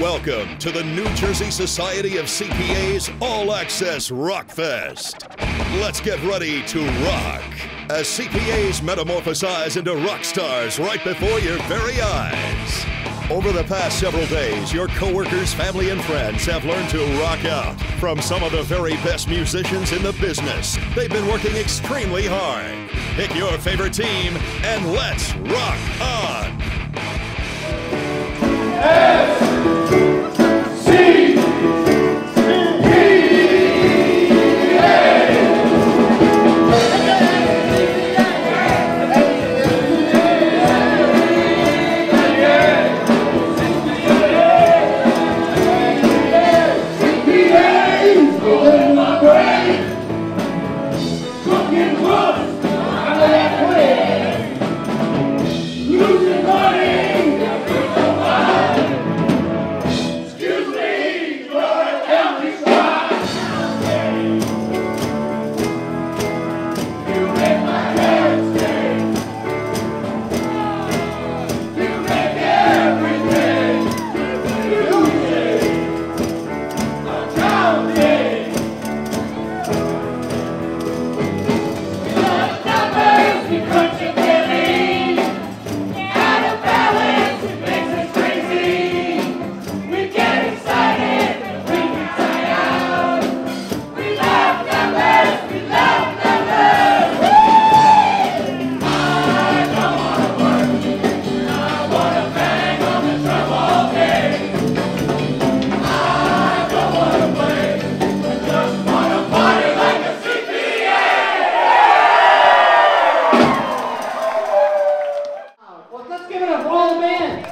Welcome to the New Jersey Society of CPAs All Access Rock Fest. Let's get ready to rock as CPAs metamorphosize into rock stars right before your very eyes. Over the past several days, your coworkers, family, and friends have learned to rock out from some of the very best musicians in the business. They've been working extremely hard. Pick your favorite team and let's rock on! up, all men.